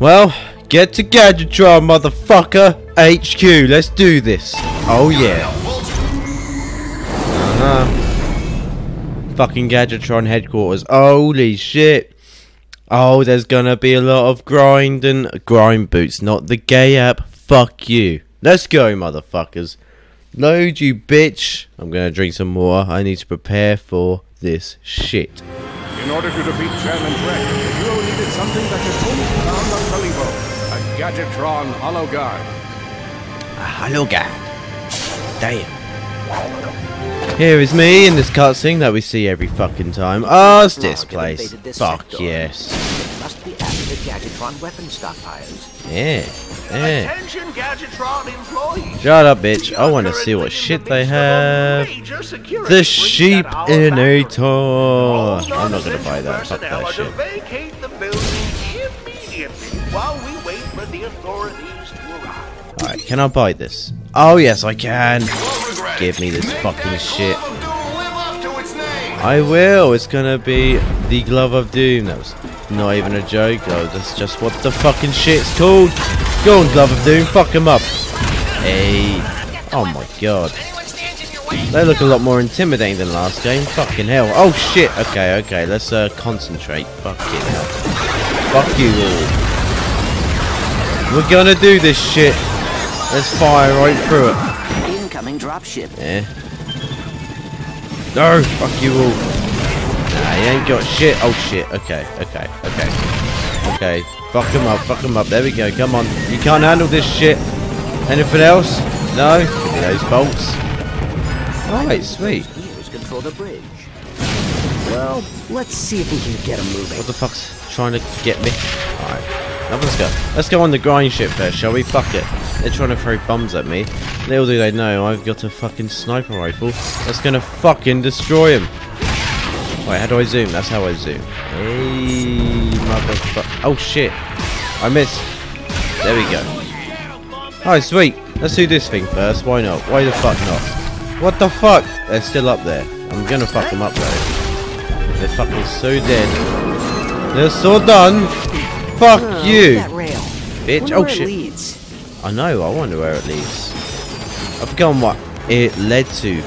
Well, get to Gadgetron, motherfucker! HQ, let's do this. Oh yeah. Uh-huh. Fucking Gadgetron headquarters. Holy shit. Oh, there's gonna be a lot of grinding. Grind boots, not the gay app. Fuck you. Let's go, motherfuckers. Load you bitch. I'm gonna drink some more. I need to prepare for this shit. In order to defeat something Gadgetron Hollow Guard. Hello. Damn. Here is me in this cutscene that we see every fucking time. Oh, it's this place. Fuck yes. It must be after the Gadgetron weapon stockpiles. Yeah. Yeah. Attention Gadgetron employees. Shut up, bitch. I want to see what shit they have. The sheep innator. I'm not gonna buy that. Fuck that shit. Can I buy this? Oh, yes, I can. Give me this fucking shit. I will. It's gonna be the Glove of Doom. That was not even a joke. Oh, that's just what the fucking shit's called. Go on, Glove of Doom. Fuck him up. Hey. Oh my god. They look a lot more intimidating than last game. Fucking hell. Oh shit. Okay, okay. Let's uh, concentrate. Fucking hell. Fuck you all. We're gonna do this shit. Let's fire right through it. Incoming dropship. Yeah. No, fuck you all. Nah, he ain't got shit. Oh shit. Okay, okay, okay. Okay. Fuck him up, fuck him up. There we go. Come on. You can't handle this shit. Anything else? No? Give me those bolts. Alright, sweet. Control the bridge. Well, let's see if we can get him moving. What the fuck's trying to get me? Alright. Let's go. Let's go on the grind ship first, shall we? Fuck it. They're trying to throw bombs at me. Little do they know, I've got a fucking sniper rifle that's gonna fucking destroy them. Wait, how do I zoom? That's how I zoom. Hey, motherfucker. Oh shit. I missed. There we go. Oh, sweet. Let's do this thing first. Why not? Why the fuck not? What the fuck? They're still up there. I'm gonna fuck them up though. They're fucking so dead. They're so done. Fuck Oh, you. Bitch. Oh shit. I know, I wonder where it leads. I've forgotten what it led to.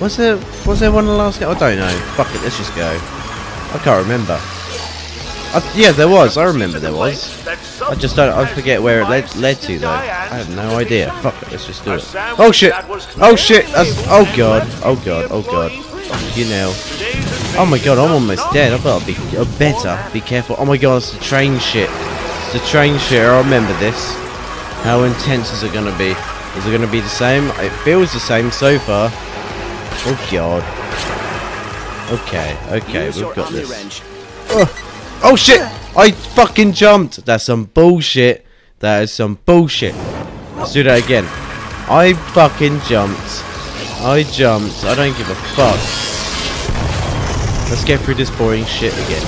Was there was there one in the last game? I don't know. Fuck it, let's just go. I can't remember. I, yeah, there was. I remember there was. I just don't. I forget where it led led to though. I have no idea. Fuck it, let's just do it. Oh shit! Oh shit! That's oh god! Oh god! Oh god! You know. Oh my god! I'm almost dead. I better be. I better be careful. Oh my god! It's the train shit. It's the train shit. I remember this. How intense is it gonna be? Is it gonna be the same? It feels the same so far. Oh god. Okay, okay, Use we've got this. wrench. Oh, oh shit! I fucking jumped! That's some bullshit. That is some bullshit. Let's do that again. I fucking jumped. I jumped. I don't give a fuck. Let's get through this boring shit again.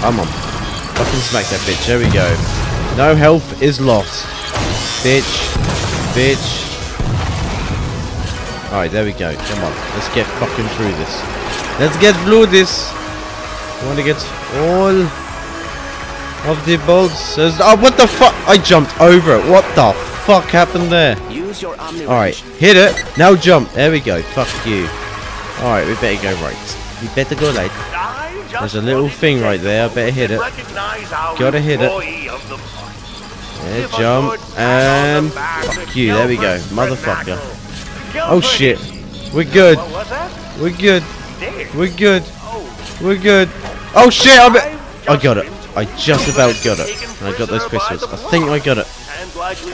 Come on. Fucking smack that bitch. There we go. No health is lost. Bitch. Bitch. Alright, there we go. Come on. Let's get fucking through this. Let's get through this. I want to get all of the bolts. Oh, what the fuck? I jumped over it. What the fuck happened there? Use your Omni Alright, hit it. Now jump. There we go. Fuck you. Alright, we better go right. We better go right. There's a little thing right there. I better hit it. Gotta hit it. Yeah, jump. And fuck you. There we go. Motherfucker. Oh shit. We're good. We're good. We're good. We're good. Oh shit! I, be- I got it. I just about got it. And I got those crystals. I think I got it.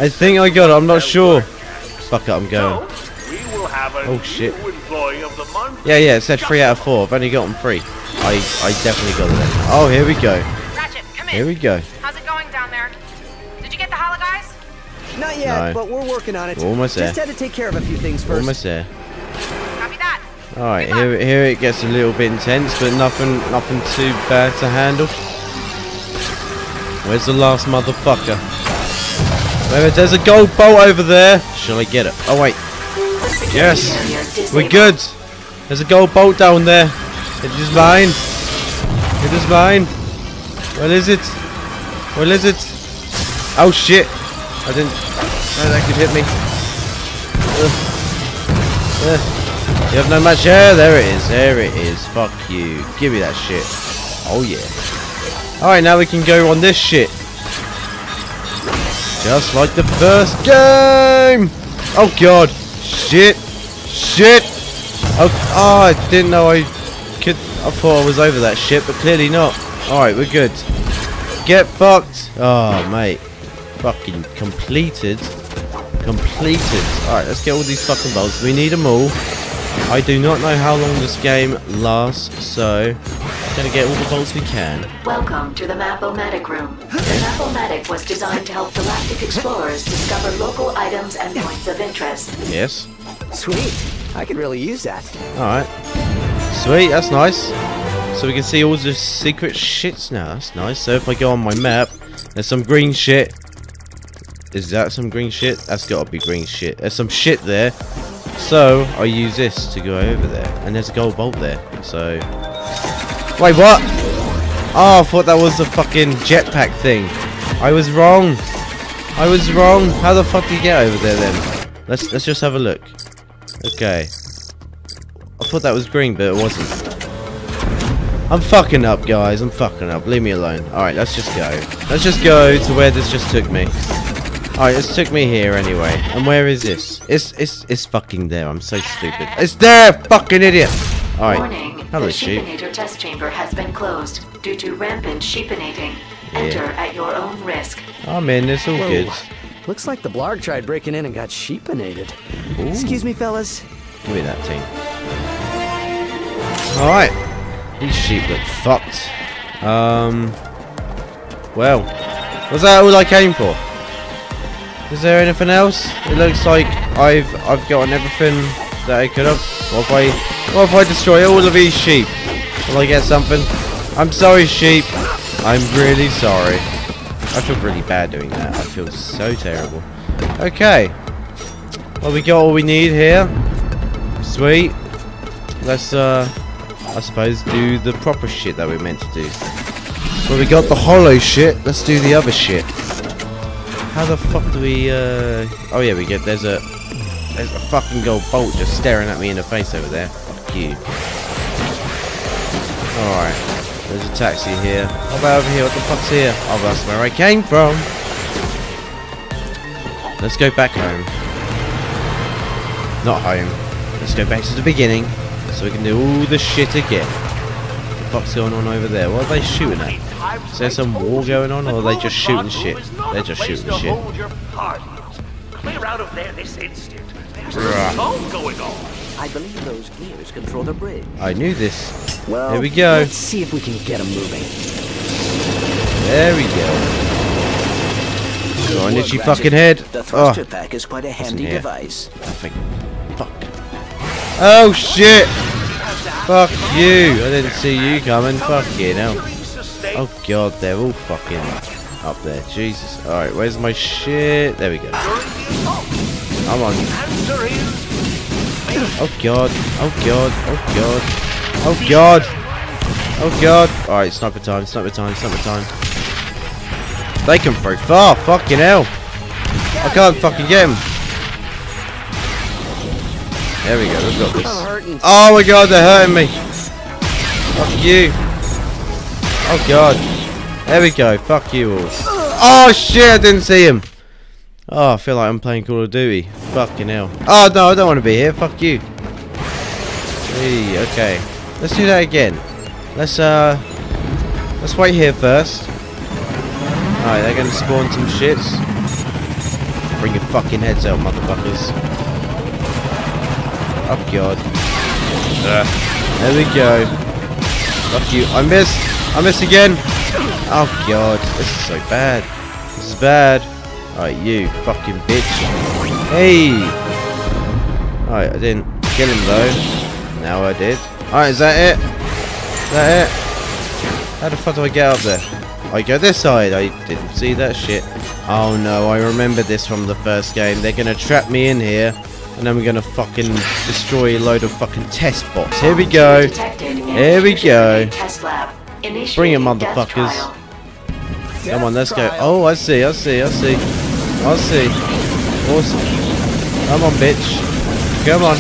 I think I got it. I'm not sure. Fuck it. I'm going. So, we will have a Oh, new shit. employee of the month. Yeah, yeah. It said three out of four. I've only gotten three. I I definitely got it. Oh, here we go. Ratchet, come in. Here we go. How's it going down there? Did you get the Hologuise? Not yet, No. but we're working on it. We're almost Just had to take care of a few things first. Almost there. Copy that. All right. Here here it gets a little bit intense, but nothing nothing too bad to handle. Where's the last motherfucker? Wait, there's a gold bolt over there. Shall I get it? Oh wait. Yes. We're good. There's a gold bolt down there. It is mine. It is mine. What is it? Or it? Oh shit! I didn't. No, that could hit me. Ugh. Ugh. You have no match. Yeah, there it is. There it is. Fuck you. Give me that shit. Oh yeah. Alright, now we can go on this shit. Just like the first game! Oh god! Shit! Shit! Oh, oh, I didn't know I could. I thought I was over that shit, but clearly not. Alright, we're good. Get fucked! Oh, mate. Fucking completed. Completed. Alright, let's get all these fucking bolts. We need them all. I do not know how long this game lasts, so I'm gonna get all the bolts we can. Welcome to the Map-O-Matic room. The Map-O-Matic was designed to help galactic explorers discover local items and points of interest. Yes. Sweet. I could really use that. Alright. Sweet, that's nice. So we can see all the secret shits now. That's nice. So if I go on my map, there's some green shit. Is that some green shit? That's gotta be green shit. There's some shit there. So I use this to go over there. And there's a gold bolt there. So. Wait, what? Oh, I thought that was the fucking jetpack thing. I was wrong. I was wrong. How the fuck do you get over there then? Let's let's just have a look. Okay. I thought that was green, but it wasn't. I'm fucking up, guys. I'm fucking up. Leave me alone. Alright, let's just go. Let's just go to where this just took me. Alright, this took me here anyway. And where is this? It's it's it's fucking there. I'm so stupid. It's there, fucking idiot! Alright. Warning, Hello, the sheep. Sheepinator test chamber has been closed due to rampant sheepinating. Enter at your own risk. Oh man, in. It's all Whoa. good. Looks like the blarg tried breaking in and got sheepinated. Excuse me, fellas. Give me that team. Alright. These sheep look fucked. Um. Well. Was that all I came for? Is there anything else? It looks like I've I've gotten everything that I could have. What if I what if I destroy all of these sheep? Will I get something? I'm sorry, sheep. I'm really sorry. I feel really bad doing that. I feel so terrible. Okay. Well, we got all we need here. Sweet. Let's, uh, I suppose, do the proper shit that we're meant to do. Well, we got the hollow shit. Let's do the other shit. How the fuck do we, uh... Oh, yeah, we get... There's a... There's a fucking gold bolt just staring at me in the face over there. Fuck you. Alright. There's a taxi here. How about over here? What the fuck's here? Oh, that's where I came from. Let's go back home. Not home. Let's go back to the beginning so we can do all the shit again. What fuck's going on over there? What are they shooting at? Is there some war going on or are they just shooting shit? They're just shooting shit. Clear out of there this instant. There's a storm going on. I believe those gears control the bridge. I knew this. Well, Here we go. Let's see if we can get them moving. There we go. Go on, itchy Ratchet, fucking head. The Oh, thruster pack is quite a handy device. nothing. Fuck. Oh shit! Fuck you! I didn't see you coming. Fuck you now. Oh god, they're all fucking up there. Jesus. Alright, where's my shit? There we go. I'm on. Oh god. Oh god. Oh god. Oh god. Oh god. Alright, sniper time, sniper time, sniper time. They can throw far. Fucking hell. I can't fucking get him. There we go. We've got this. Oh my god, they're hurting me. Fuck you. Oh god. There we go. Fuck you all. Oh shit, I didn't see him. Oh, I feel like I'm playing Call of Duty. Fucking hell. Oh no, I don't want to be here. Fuck you. Okay. Let's do that again. Let's uh let's wait here first. Alright, they're gonna spawn some shits. Bring your fucking heads out, motherfuckers. Oh god. Ugh. There we go. Fuck you. I missed. I missed again. Oh god. This is so bad. This is bad. Alright, you fucking bitch. Hey! Alright, I didn't kill him though. Now I did. Alright, is that it? Is that it? How the fuck do I get up there? I go this side. I didn't see that shit. Oh no, I remember this from the first game. They're gonna trap me in here. And then we're gonna fucking destroy a load of fucking test bots. Here we go. Here we go. Bring it, motherfuckers. Come on, let's go. Oh, I see, I see, I see. I see. Awesome. Come on, bitch. Come on.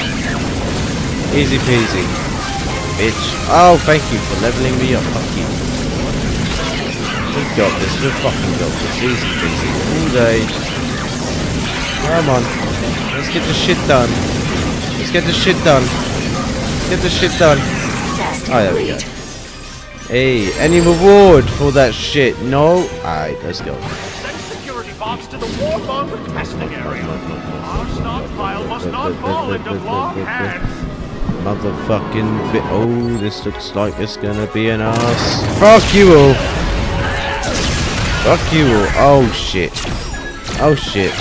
Easy peasy. Bitch. Oh, thank you for leveling me up. Fuck you. We've got this. We've fucking got this. Easy peasy. All day. Come on. Let's get the shit done. Let's get the shit done. Get the shit done. Test Oh, there we go. Hey, any reward for that shit? No? Alright, let's go. Send security box to the Warmonger testing area. Our stockpile must not fall into wrong hands. Motherfucking bit. Oh, this looks like it's gonna be an ass. Fuck you all. Fuck you all. Oh shit. Oh shit.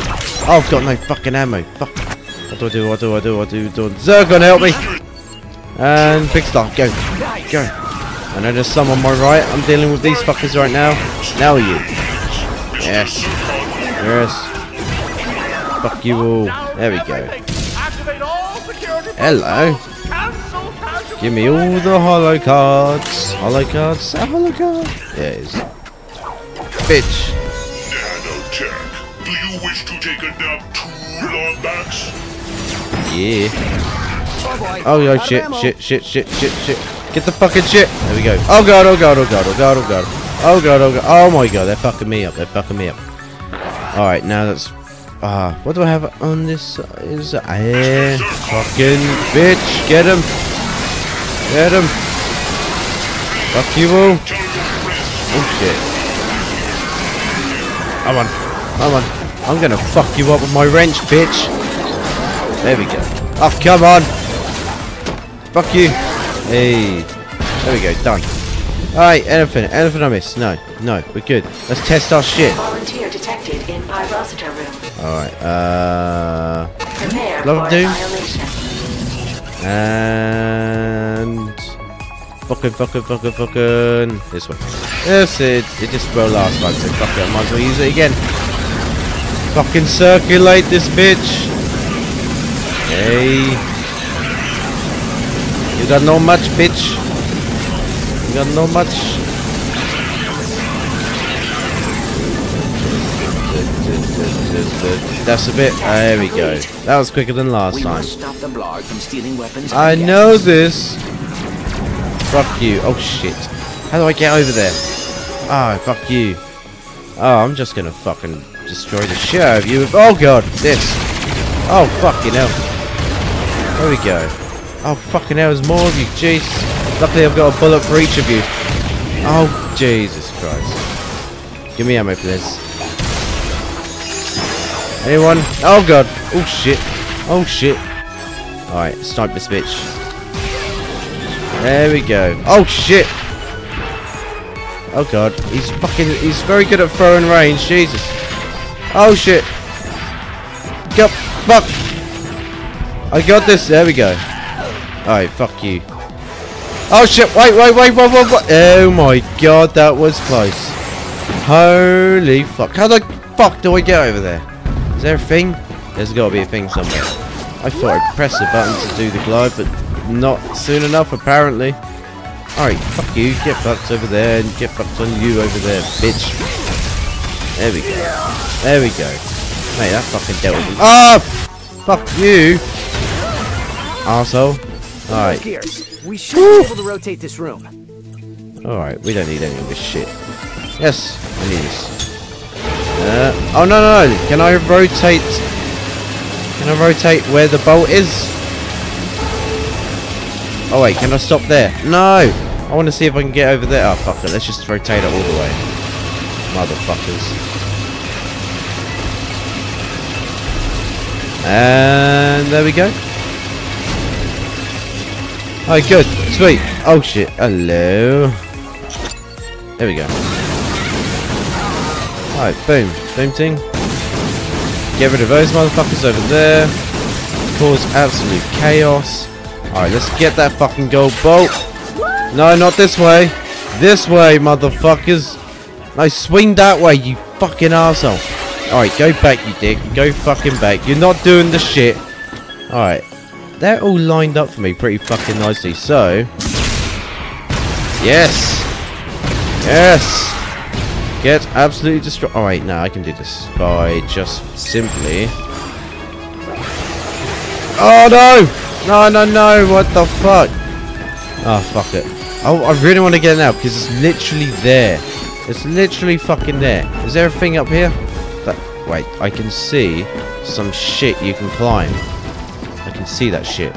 Oh, I've got no fucking ammo. Fuck. What do I do? What do I do? What do I do? Zurkon, help me. And big star, go. Go. I know there's some on my right. I'm dealing with these fuckers right now. Now you. Yes. Yes. Fuck you all. There we go. Hello. Give me all the holocards. Hollow cards. Holocard. Yes. Bitch. Nanotech, do you wish to take a nap too, Lombax? Yeah. Oh boy. Oh, yo, shit, shit, shit, shit, shit, shit. Get the fucking shit. There we go. Oh god, oh god, oh god, oh god, oh god. Oh god, oh god. Oh my god, they're fucking me up. They're fucking me up. Alright, now that's. Ah, what do I have on this? Is eh, fucking bitch. Get him. Get him. Fuck you all. Oh shit. Come on. Come on. I'm gonna fuck you up with my wrench, bitch. There we go. Oh, come on. Fuck you. Hey. There we go. Done. Alright, anything. Anything I missed? No. No. We're good. Let's test our shit. Volunteer detected in Pyrocitor room. Alright. Uh. Prepare Love for Doom. And. Fucking, fucking, fucking, fucking. This one. Yes, it, it just will last like so fuck it. I might as well use it again. Fucking circulate this bitch. Hey. You got no much, bitch. You got no much. That's a bit. There we go. That was quicker than last time. must stop the Blarg from stealing weapons. I know this. Fuck you. Oh shit. How do I get over there? Ah, fuck you. Oh, I'm just gonna fucking destroy the shit out of you. Oh god, this. Oh fucking hell. There we go. Oh fucking hell, there's more of you. Jeez. Luckily I've got a bullet for each of you. Oh Jesus Christ. Give me ammo, please. Anyone? Oh god. Oh shit. Oh shit. Alright, snipe this bitch. There we go. Oh shit! Oh god, he's fucking, he's very good at throwing range, Jesus. Oh shit! Go, fuck! I got this, there we go. Alright, fuck you. Oh shit, wait, wait, wait, wait, wait, wait. Oh my god, that was close. Holy fuck. How the fuck do I get over there? Is there a thing? There's gotta be a thing somewhere. I thought I'd press the button to do the glide, but not soon enough apparently. Alright, fuck you, get fucked over there and get fucked on you over there, bitch. There we go. There we go. Mate, that fucking dealt with him. Ah! Fuck you! Arsehole. Alright. Here. We should be able to rotate this room. Alright, we don't need any of this shit. Yes, I need this. Uh, oh no, no, no! Can I rotate? Can I rotate where the bolt is? Oh wait, can I stop there? No! I want to see if I can get over there. Oh fuck it, let's just rotate it all the way. Motherfuckers. And there we go. Oh, good. Sweet. Oh, shit. Hello. There we go. Alright, boom. Boom ting. Get rid of those motherfuckers over there. Cause absolute chaos. Alright, let's get that fucking gold bolt. No, not this way. This way, motherfuckers. No, swing that way, you fucking arsehole. Alright, go back, you dick. Go fucking back. You're not doing the shit. Alright. They're all lined up for me pretty fucking nicely, so... Yes! Yes! Get absolutely destroyed. Alright, now no, I can do this by just simply. Oh no! No, no, no! What the fuck? Oh fuck it. Oh, I really want to get it now because it's literally there. It's literally fucking there. Is there a thing up here? That wait, I can see some shit you can climb. I can see that shit.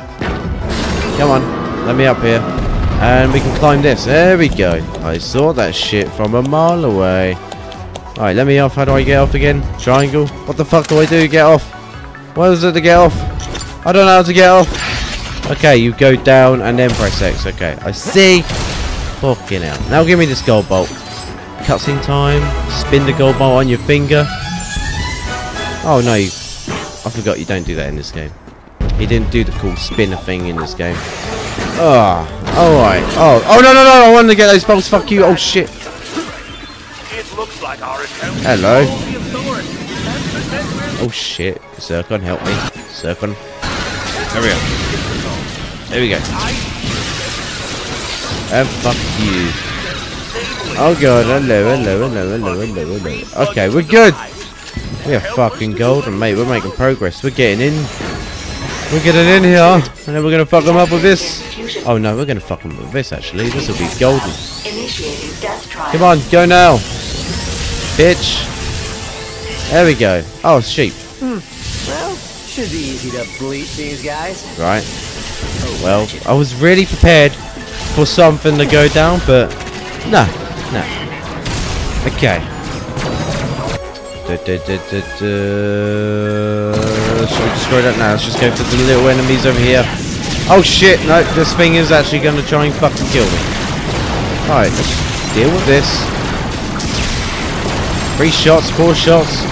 Come on, let me up here. And we can climb this. There we go. I saw that shit from a mile away. Alright, let me off. How do I get off again? Triangle? What the fuck do I do to get off? What is it to get off? I don't know how to get off. Okay, you go down and then press X. Okay, I see. Fucking hell. Now give me this gold bolt. Cutscene time. Spin the gold bolt on your finger. Oh no, you, I forgot you don't do that in this game. He didn't do the cool spinner thing in this game. Ah, oh, alright. Oh, oh no, no, no, I wanted to get those bolts. Fuck you. Oh shit. It looks like our Hello. is the authority. That's the sense we're Oh shit. Zurkon, help me. Zurkon. There we go. There we go. And uh, fuck you. Oh god, hello, hello, hello, hello, hello, hello. Okay, we're good. We are fucking golden, mate. We're making progress. We're getting in. We're getting in here. And then we're gonna fuck them up with this. Oh no, we're gonna fuck them with this actually. This will be golden. Initiating death trial. Come on, go now. Bitch. There we go. Oh, sheep. Hmm. Well, should be easy to bleach these guys. Right. Well, I was really prepared for something to go down, but no, no. Okay. Should we destroy that now? Let's just go for the little enemies over here. Oh shit! No, this thing is actually going to try and fucking kill me. Alright, let's deal with this. Three shots, four shots.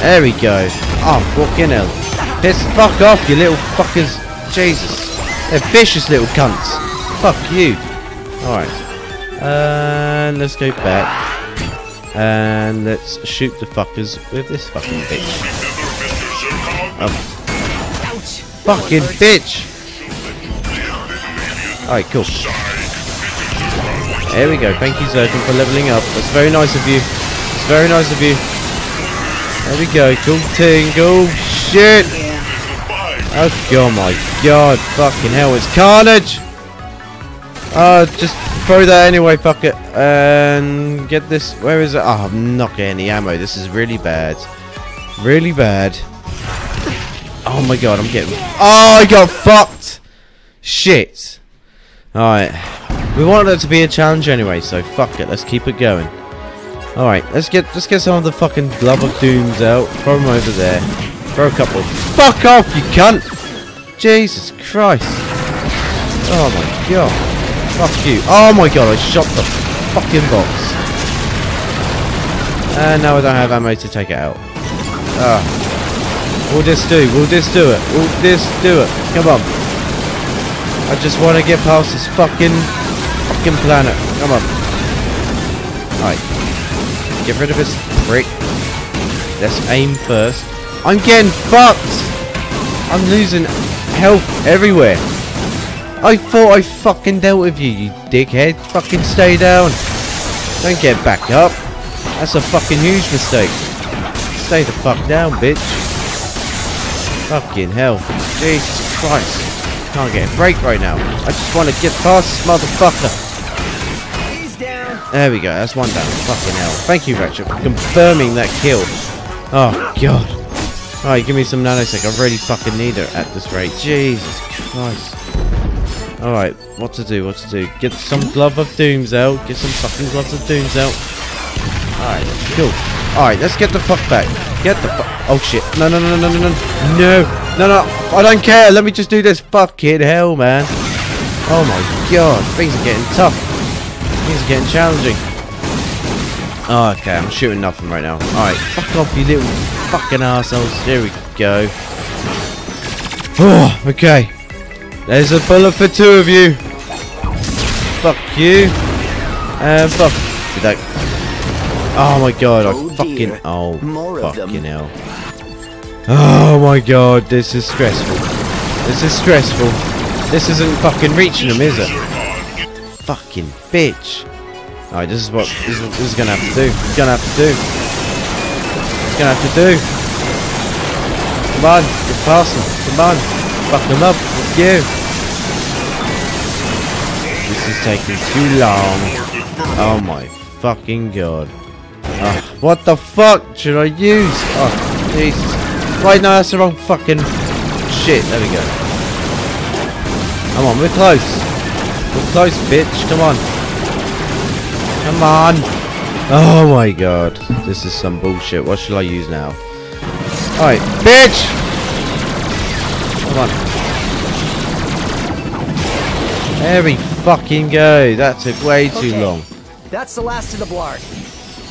There we go. Oh, fucking hell. Piss the fuck off, you little fuckers. Jesus. They're vicious little cunts. Fuck you. Alright. And let's go back. And let's shoot the fuckers with this fucking bitch. Oh. Fucking bitch! Alright, cool. There we go. Thank you, Zurkon, for leveling up. That's very nice of you. It's very nice of you. There we go. Cool tingle. Shit! Oh, oh my god. Fucking hell. It's carnage! Uh, just throw that anyway, fuck it. And get this. Where is it? Oh, I'm not getting any ammo. This is really bad. Really bad. Oh my god, I'm getting. Oh, I got fucked! Shit. Alright. We wanted it to be a challenge anyway, so fuck it. Let's keep it going. Alright, let's get let's get some of the fucking Glove of Dooms out. Throw them over there. Throw a couple. Fuck off, you cunt! Jesus Christ. Oh my god. Fuck you. Oh my god, I shot the fucking box. And now I don't have ammo to take it out. Ah. Will this do? Will this do it? Will this do it? Come on. I just want to get past this fucking fucking planet. Come on. Alright. Get rid of this prick. Let's aim first. I'm getting fucked! I'm losing health everywhere. I thought I fucking dealt with you, you dickhead. Fucking stay down. Don't get back up. That's a fucking huge mistake. Stay the fuck down, bitch. Fucking hell. Jesus Christ. Can't get a break right now. I just want to get past this motherfucker. He's down. There we go. That's one down. Fucking hell. Thank you, Ratchet, for confirming that kill. Oh, God. Alright, give me some nanotech. I really fucking need it at this rate. Jesus Christ. Alright, what to do, what to do. Get some Glove of Dooms out. Get some fucking Gloves of Dooms out. Alright, cool. Alright, let's get the fuck back. Get the fuck. Oh shit. No, no, no, no, no, no. No. No, no. I don't care. Let me just do this. Fucking hell, man. Oh my god. Things are getting tough. Things are getting challenging. Oh, okay, I'm shooting nothing right now. Alright, fuck off, you little fucking assholes. There we go. Oh, okay. There's a bullet for two of you. Fuck you. And fuck. Did that. Oh my god, I Oh, fucking. dear. Oh, More fucking hell. Oh my god, this is stressful. This is stressful. This isn't fucking reaching them, is it? Fucking bitch. Alright, this is what this is, this is gonna have to do. It's gonna have to do. It's gonna have to do. Come on, get past them. Come on. Fuck them up. Let's. This is taking too long. Oh my fucking god. Oh, what the fuck should I use? Oh, Jesus. Right, now that's the wrong fucking shit. There we go. Come on, we're close. We're close, bitch. Come on. Come on. Oh my god. This is some bullshit. What should I use now? Alright, bitch! Come on. There we fucking go. That took way too Okay. long. That's the last of the blarg.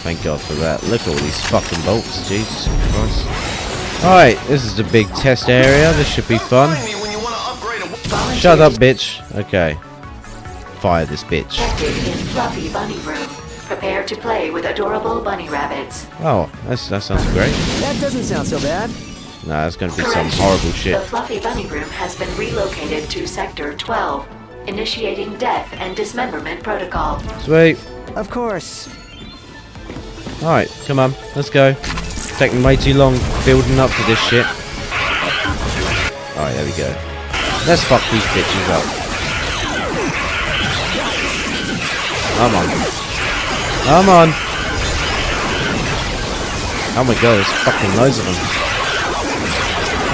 Thank God for that. Look at all these fucking bolts. Jesus Christ. Alright, this is the big test area. This should be fun. Shut up, bitch. Okay. Fire this bitch. Detected Fluffy Bunny Room. Prepare to play with adorable bunny rabbits. Oh, that's, that sounds great. That doesn't sound so bad. Nah, that's gonna be some horrible shit. The Fluffy Bunny Room has been relocated to Sector 12. Initiating death and dismemberment protocol. Sweet. Of course. Alright, come on. Let's go. Taking way too long building up to this shit. Alright, there we go. Let's fuck these bitches up. Come on. Come on. Oh my god, there's fucking loads of them.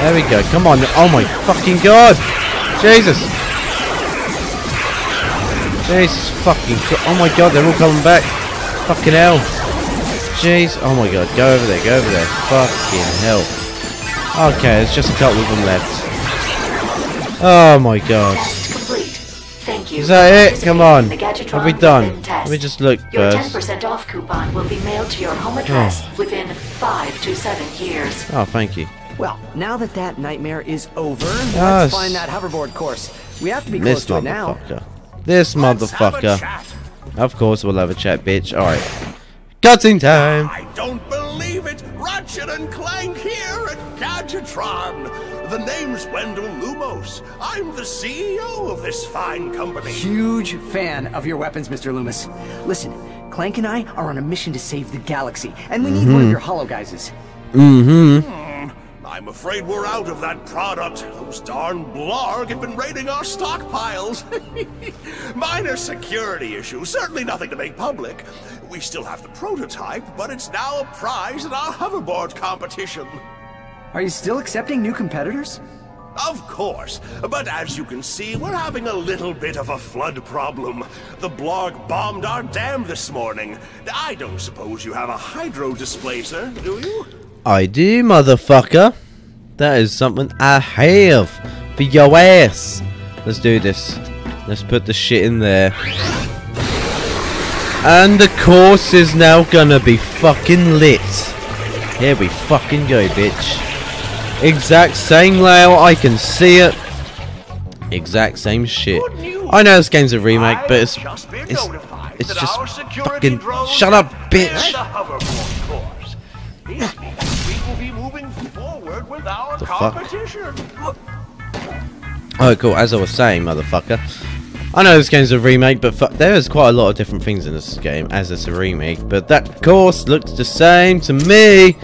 There we go. Come on. Oh my fucking god. Jesus. Jesus fucking Christ. Oh my god, they're all coming back. Fucking hell. Jeez. Oh my god. Go over there. Go over there. Fucking hell. Okay, there's just a couple of them left. Oh my god. Test complete. Thank you. Is that it? Come on. in Have we done? Let me just look Your first. 10% off coupon will be mailed to your home address Oh. within 5 to 7 years. Oh, thank you. Well, now that that nightmare is over, Yes. let's find that hoverboard course. We have to be close This to it now. Motherfucker. This Let's have a motherfucker. Of course we'll have a chat, bitch. Alright. Cutting time. I don't believe it! Ratchet and Clank here at Gadgetron! The name's Wendell Lumos. I'm the CEO of this fine company. Huge fan of your weapons, Mr. Loomis. Listen, Clank and I are on a mission to save the galaxy, and we need one of mm-hmm. your Hologuises. Mm-hmm. Hmm. I'm afraid we're out of that product. Those darn blarg have been raiding our stockpiles. Minor security issue, certainly nothing to make public. We still have the prototype, but it's now a prize in our hoverboard competition. Are you still accepting new competitors? Of course, but as you can see, we're having a little bit of a flood problem. The Blarg bombed our dam this morning. I don't suppose you have a hydro displacer, do you? I do, motherfucker. That is something I have for your ass. Let's do this. Let's put the shit in there. And the course is now gonna be fucking lit. Here we fucking go, bitch. Exact same layout, I can see it. Exact same shit. I know this game's a remake, but it's it's, it's just fucking shut up, bitch. The fuck? Oh, cool. As I was saying, motherfucker. I know this game's a remake, but there is quite a lot of different things in this game as it's a remake. But that course looks the same to me.